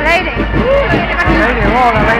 lady. The lady, what